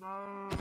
No.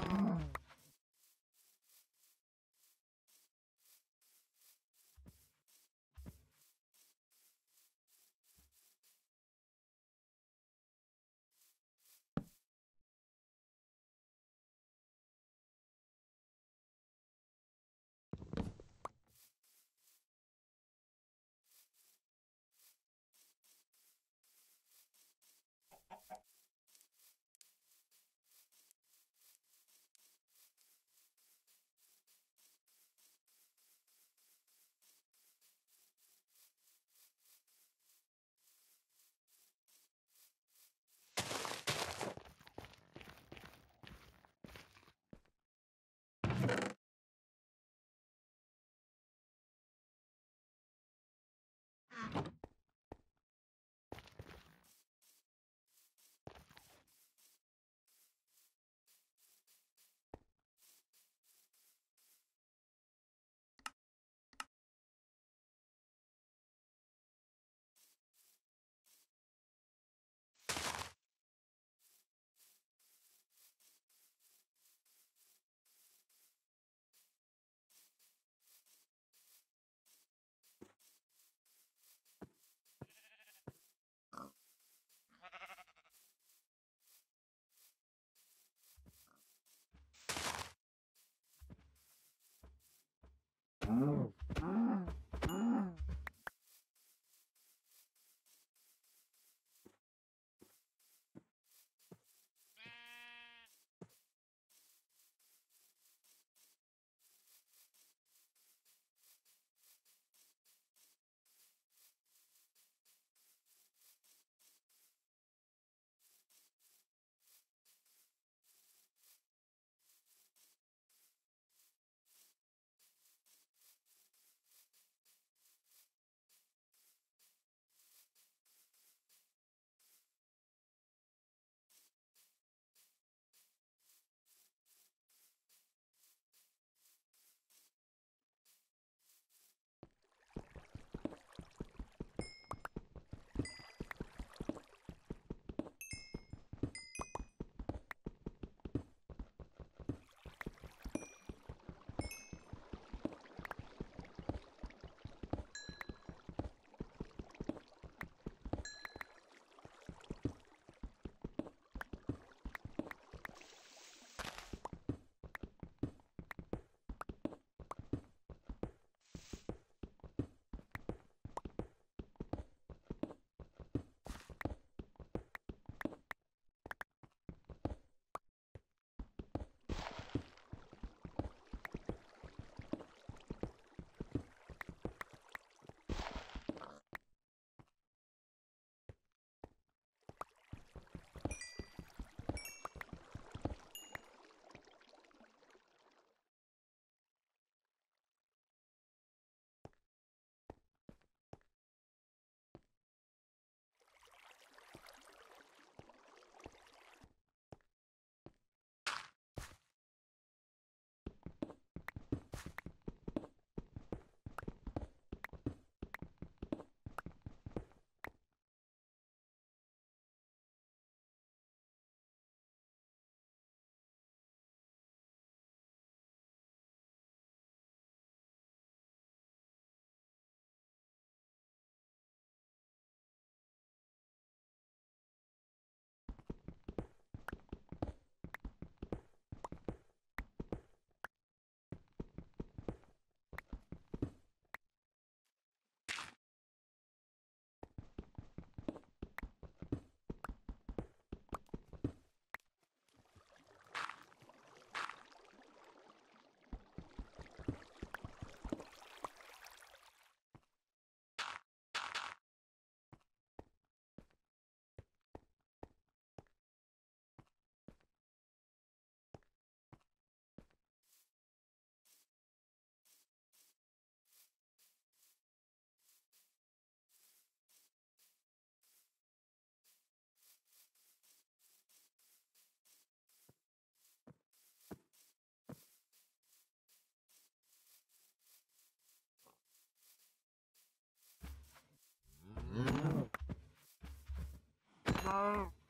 Oh.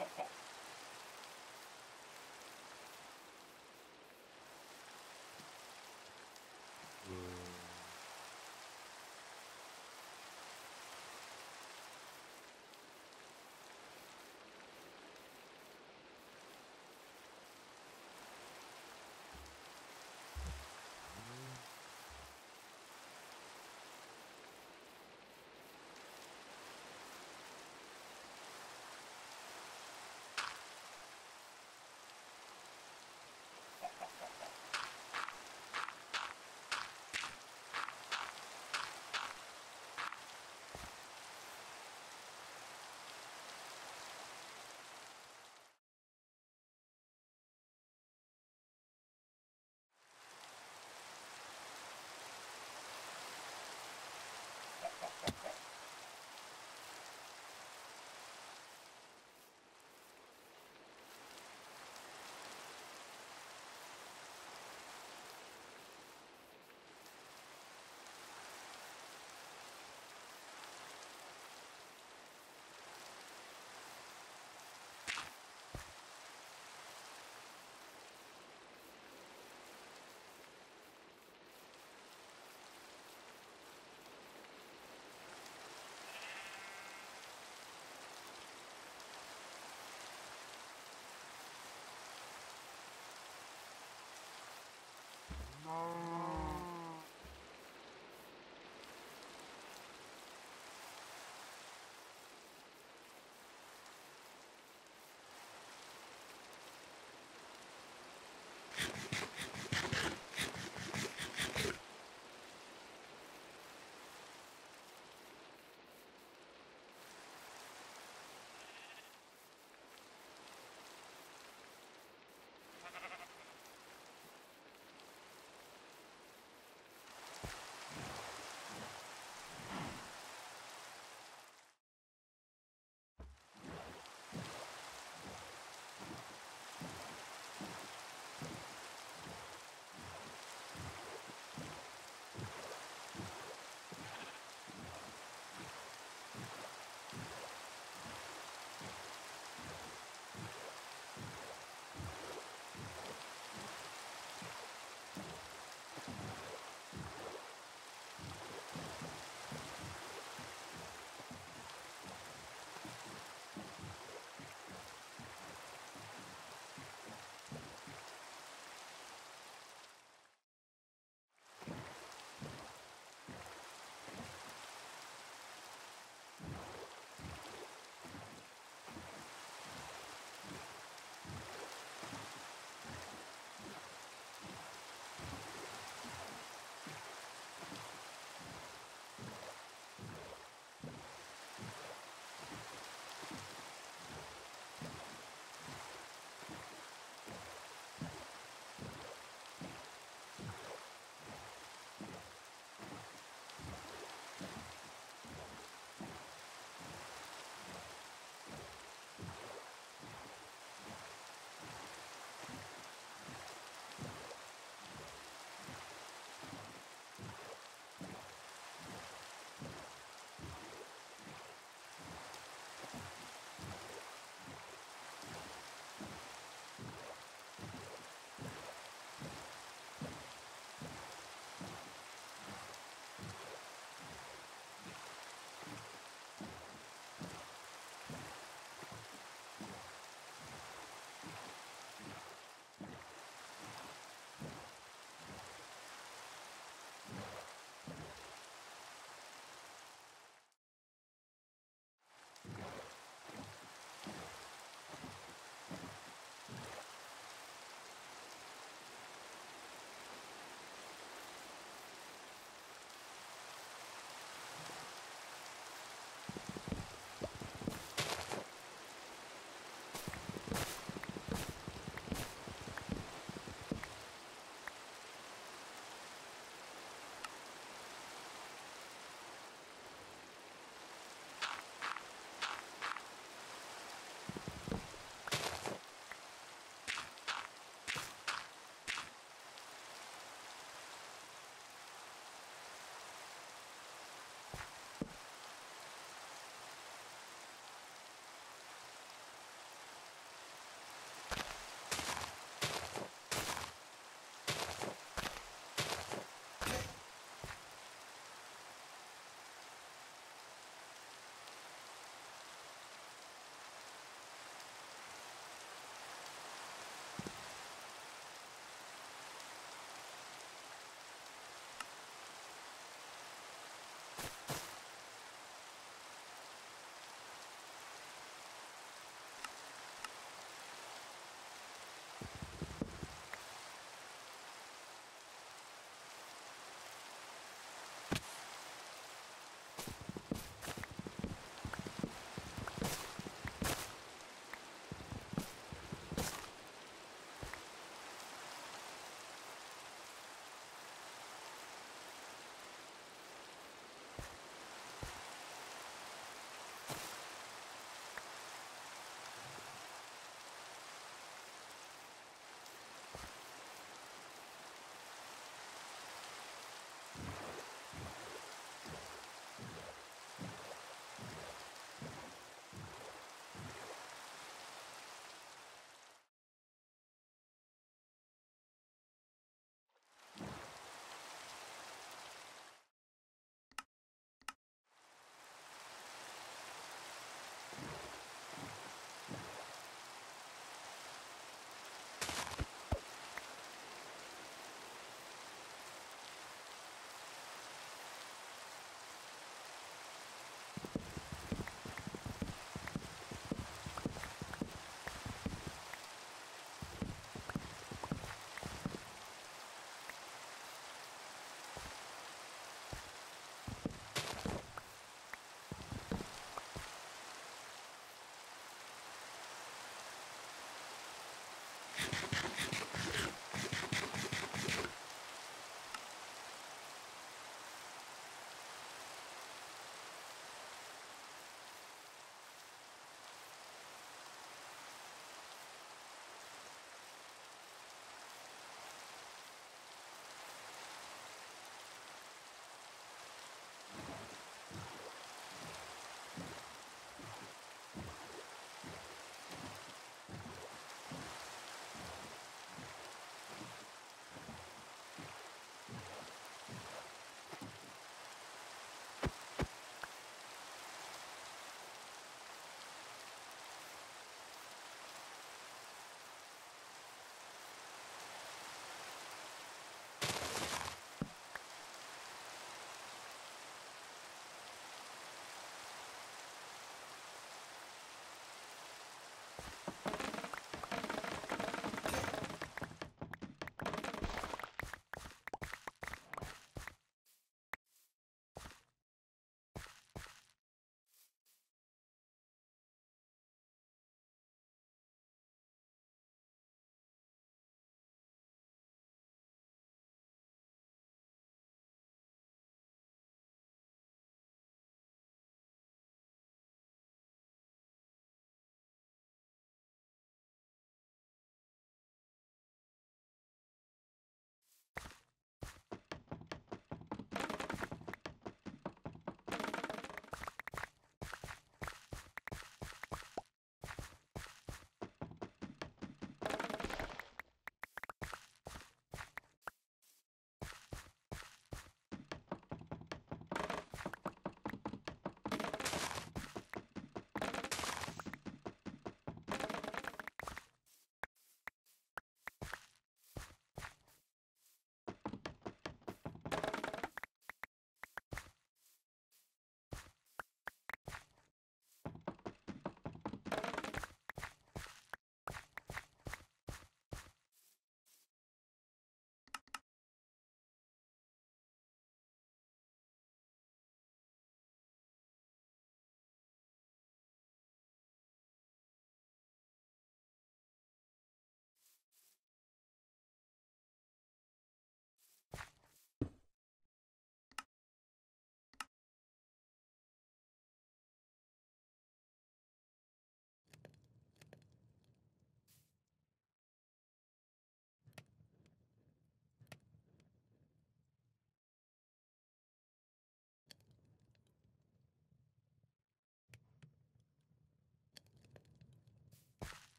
Okay.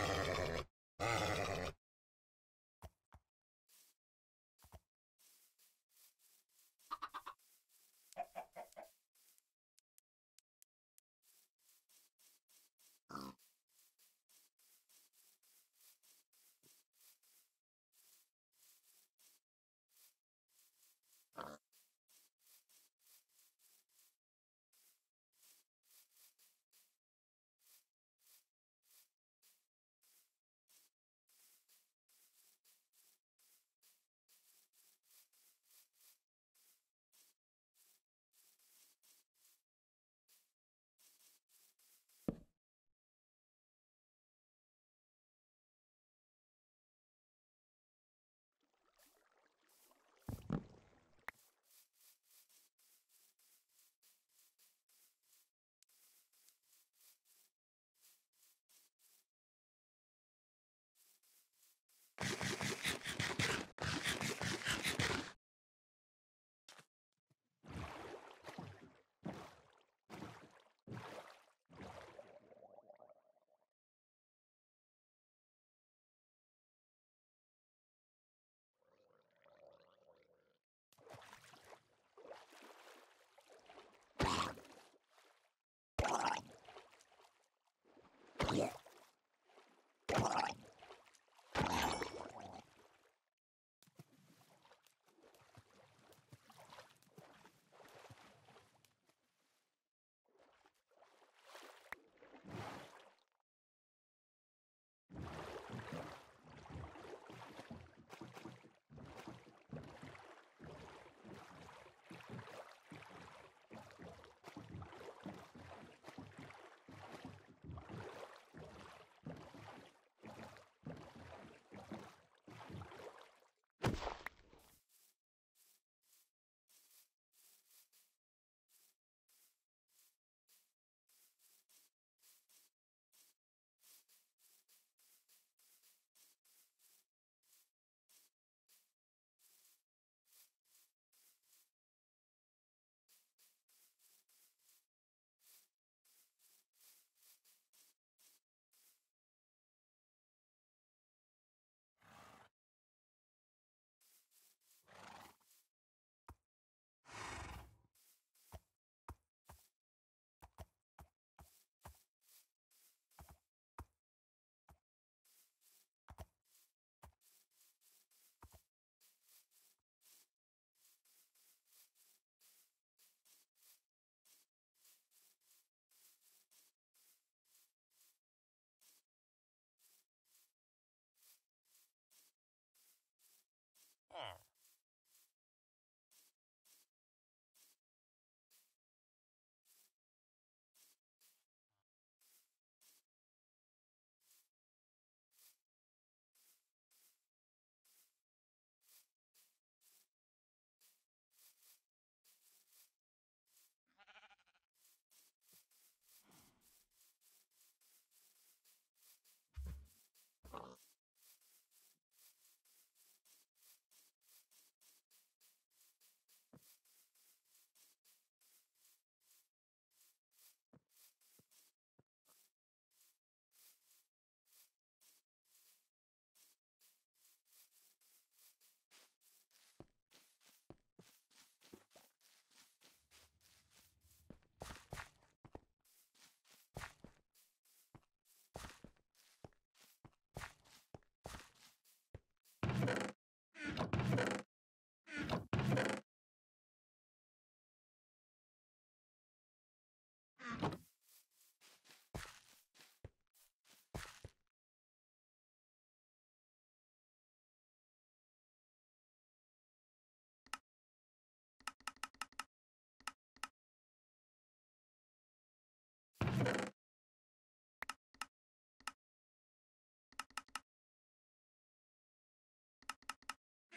Uh-huh.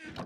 you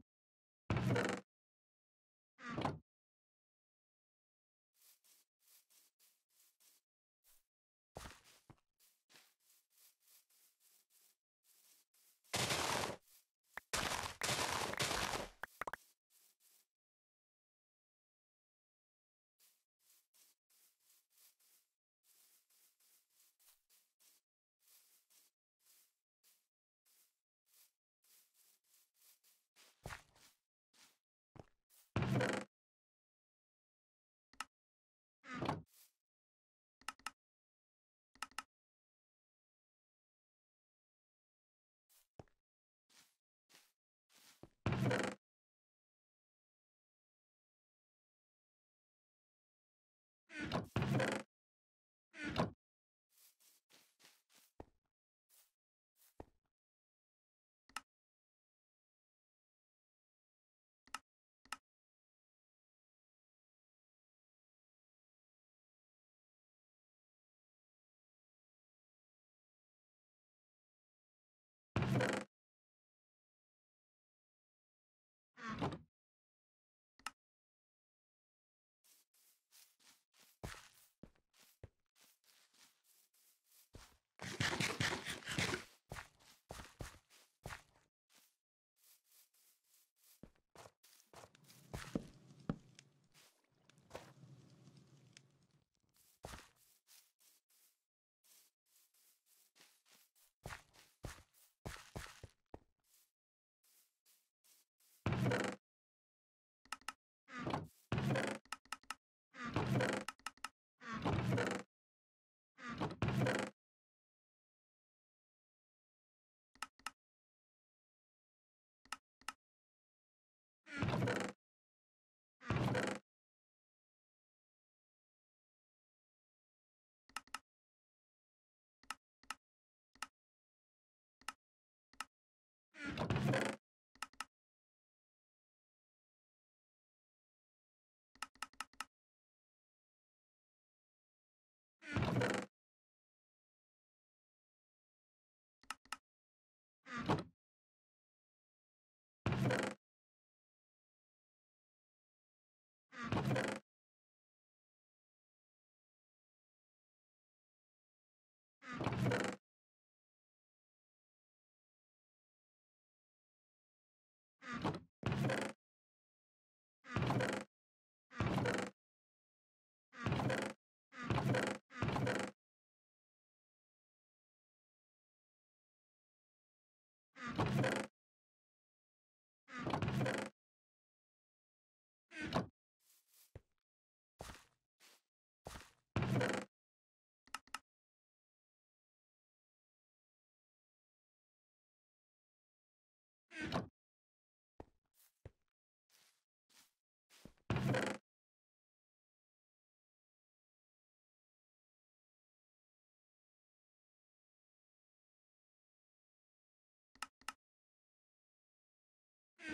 you. you